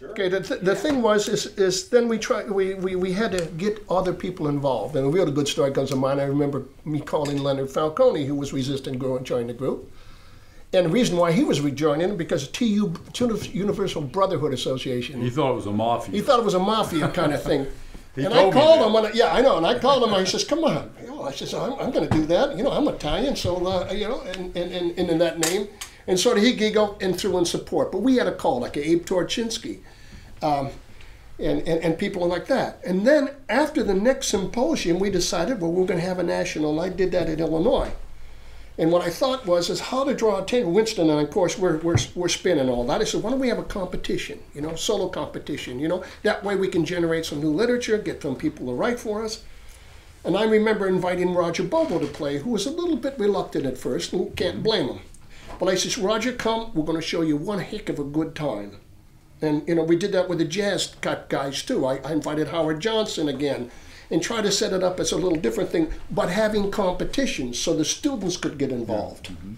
Okay, the, th- the thing was, is, is then we try we, we, we had to get other people involved. And a real good story comes to mind. I remember me calling Leonard Falcone, who was resistant to join the group. And the reason why he was rejoining because TU, Universal Brotherhood Association. He thought it was a mafia. He thought it was a mafia kind of thing. He and I told me called him, and I, yeah, I know. And I called him, and he says, "Come on." You know, I says, "I'm, I'm going to do that." You know, I'm Italian, so uh, you know, and, and, and, and in that name, and sort of he giggled and threw in support. But we had a call, like Abe Torchinsky, um, and, and and people like that. And then after the next symposium, we decided, well, we're going to have a national. And I did that in Illinois. And what I thought was is how to draw attention. Winston and of course we're, we're, we're spinning all that. I said, why don't we have a competition? You know, solo competition. You know, that way we can generate some new literature, get some people to write for us. And I remember inviting Roger Bobo to play, who was a little bit reluctant at first, and can't blame him. But I says, Roger, come. We're going to show you one heck of a good time. And you know, we did that with the jazz cut guys too. I, I invited Howard Johnson again and try to set it up as a little different thing, but having competitions so the students could get involved. Mm-hmm.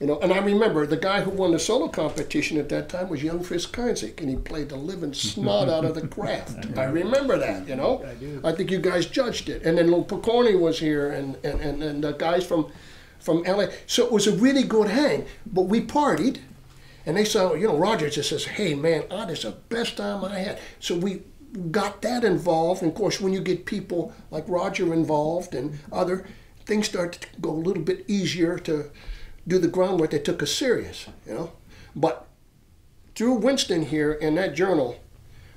You know, and I remember the guy who won the solo competition at that time was young Fritz Kaenzig, and he played the living snot out of the craft. I remember that, you know. I do. I think you guys judged it. And then Lou Piccone was here, and, and, and, and the guys from, from LA. So it was a really good hang. But we partied, and they saw, you know, Roger just says, hey, man, ah, this is the best time I had. So we got that involved. And of course, when you get people like Roger involved and other, things start to go a little bit easier to do the groundwork. They took us serious, you know. But through Winston here in that journal,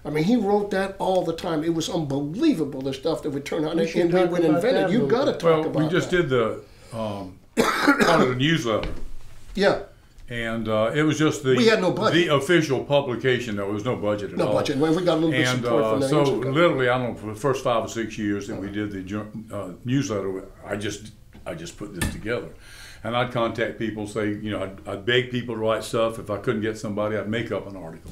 I mean, he wrote that all the time. It was unbelievable the stuff that would turn out, We and, should and we would invent it. You little got to bit. talk Well, about we just that. did the um, of the newsletter, Yeah, and uh, it was just the We had no budget. the official publication. There was no budget at no all. No budget. We got a little bit of And support uh, from the so, literally, I don't know, for the first five or six years that we did the uh, newsletter, I just I just put this together, and I'd contact people, say, you know, I'd, I'd beg people to write stuff. If I couldn't get somebody, I'd make up an article,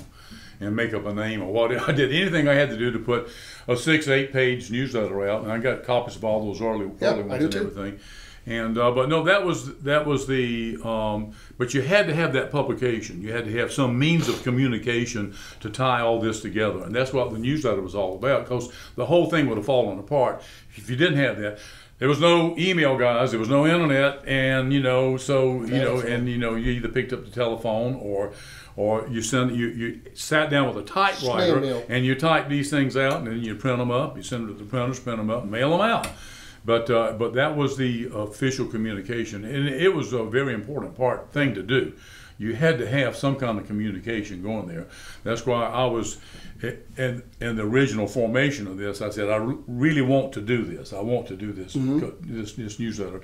and make up a name or what. I did anything I had to do to put a six, eight page newsletter out, and I got copies of all those early, early I ones do and too. everything. And uh, but no, that was that was the. Um, but you had to have that publication. You had to have some means of communication to tie all this together, and that's what the newsletter was all about. Because the whole thing would have fallen apart if you didn't have that. There was no email, guys. There was no internet, and you know, so you know, and you know, you either picked up the telephone or. Or you send you, you sat down with a typewriter and you type these things out and then you print them up. You send them to the printers, print them up, mail them out. But uh, but that was the official communication, and it was a very important part thing to do. You had to have some kind of communication going there. That's why I was in, in the original formation of this. I said I re- really want to do this. I want to do this this, this newsletter,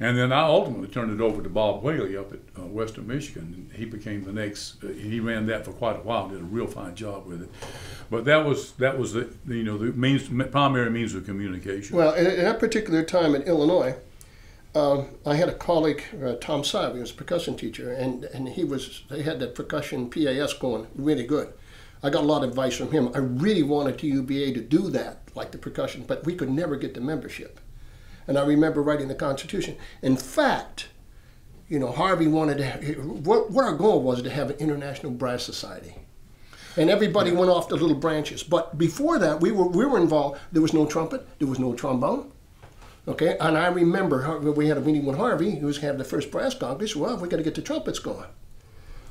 and then I ultimately turned it over to Bob Whaley up at uh, Western Michigan. He became the next. Uh, he ran that for quite a while. Did a real fine job with it. But that was that was the you know the means primary means of communication. Well, at, in that particular time in Illinois, um, I had a colleague, uh, Tom he was a percussion teacher, and, and he was, they had that percussion PAS going really good. I got a lot of advice from him. I really wanted TUBA to do that, like the percussion, but we could never get the membership. And I remember writing the Constitution. In fact, you know, Harvey wanted to, what, what our goal was to have an international brass society. And everybody went off to little branches. But before that, we were, we were involved. There was no trumpet, there was no trombone. Okay, and I remember we had a meeting with Harvey, who was having the first brass congress. Well, we got to get the trumpets going.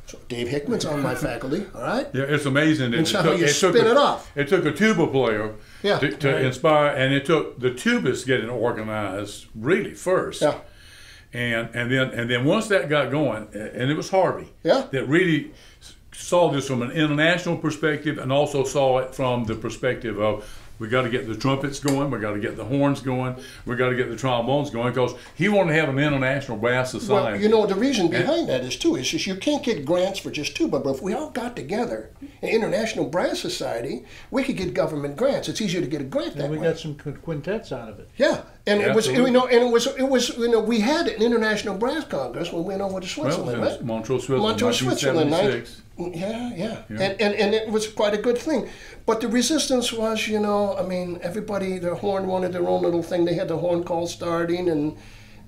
So Dave Hickman's on my faculty, all right? Yeah, it's amazing. that And it so took, you it took a, it off. It took a tuba player Yeah. to, to inspire, and it took the tubists getting organized really first. Yeah. And and then and then once that got going, and it was Harvey. Yeah. That really saw this from an international perspective, and also saw it from the perspective of. We got to get the trumpets going. We got to get the horns going. We got to get the trombones going because he wanted to have an international brass society. Well, you know, the reason behind that is too, is just you can't get grants for just tuba, but if we all got together, an International Brass Society, we could get government grants. It's easier to get a grant that And we way. got some quintets out of it. Yeah, and it was Absolutely. you know, and it was it was you know we had an international brass congress when we went over to Switzerland, it was right? Montreux, Switzerland, Montreux, Switzerland, nine- 1976. Mm, yeah, yeah, And, and and it was quite a good thing. But the resistance was, you know, I mean, everybody, their horn wanted their own little thing. They had the horn call starting, and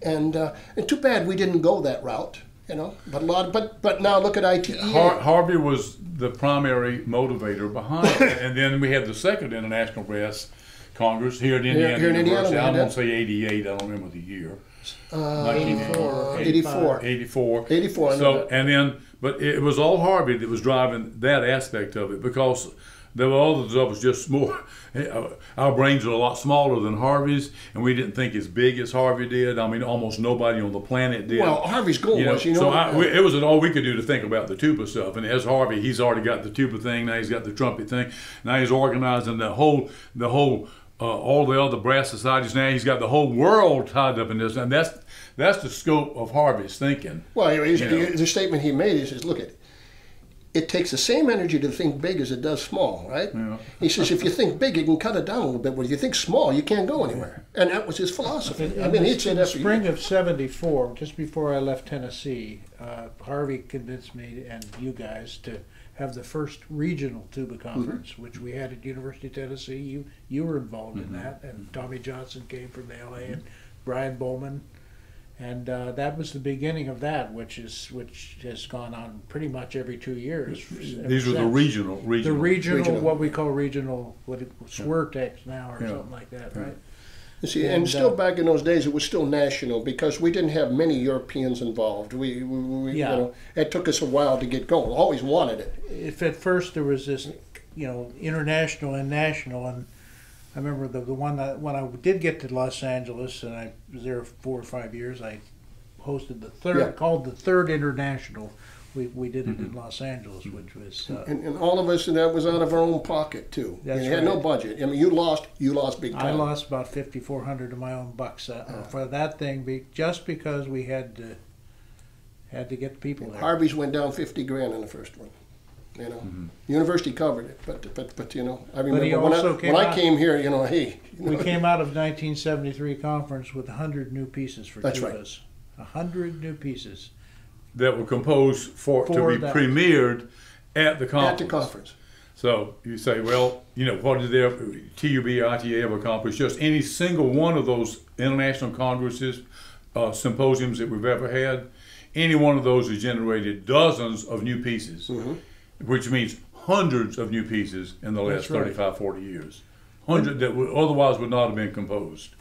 and uh, and too bad we didn't go that route. You know, but a lot. But but now look at ITE. Har- Harvey was the primary motivator behind it. and then we had the second International Brass Congress here at Indiana here in Indiana, University. we I had don't say 88, I don't remember the year. Uh, 84, 84. 84. 84, So, and then, but it was all Harvey that was driving that aspect of it because there were others of us just more. Our brains are a lot smaller than Harvey's, and we didn't think as big as Harvey did. I mean, almost nobody on the planet did. Well, Harvey's goal You know, was, you know, so I, we, it was all we could do to think about the tuba stuff. And as Harvey, he's already got the tuba thing. Now he's got the trumpet thing. Now he's organizing the whole, the whole, uh, all the other brass societies. Now he's got the whole world tied up in this, and that's that's the scope of Harvey's thinking. Well, he's- You know. the statement he made is, is look at it takes the same energy to think big as it does small, right? Yeah. He says if you think big, you can cut it down a little bit. But if you think small, you can't go anywhere. And that was his philosophy. In, I mean, the, in the spring of '74, just before I left Tennessee, uh, Harvey convinced me and you guys to have the first regional tuba Mm-hmm. conference, which we had at University of Tennessee. You you were involved in that, and Tommy Johnson came from LA, and Brian Bowman, and uh, that was the beginning of that, which is which has gone on pretty much every two years. These were the since. regional, The regional. regional, Regional. what we call regional, what it, SWIRTEX now or Yeah. something like that, right? You see, and, and, still uh, back in those days, it was still national because we didn't have many Europeans involved. We, we, we Yeah. you know, it took us a while to get going. Always wanted it. if at first there was this, you know, international and national, and I remember the, the one that when I did get to Los Angeles and I was there four or five years, I hosted the third, Yeah. called the third international. We, we did it in Los Angeles, which was uh, And, and all of us, and that was out of our own pocket too. That's you had no budget. I mean, you lost, you lost big time. I lost about fifty four hundred of my own bucks uh, for that thing, be, just because we had to had to get the people there. Harvey's went down fifty grand on the first one. You know, university covered it, but but but you know, I remember when, I, also came I came here, you know, hey, you We know, came out of 1973 conference with 100 new pieces for That's right. tubas. 100 new pieces. that were composed for, For to be that. premiered at the conference. at the conference. So you say, well, you know, what did their TUB, ITA ever accomplish? Just any single one of those international congresses, uh, symposiums that we've ever had, any one of those has generated dozens of new pieces, which means hundreds of new pieces in the last That's right. 35, 40 years. Hundred that would, otherwise would not have been composed.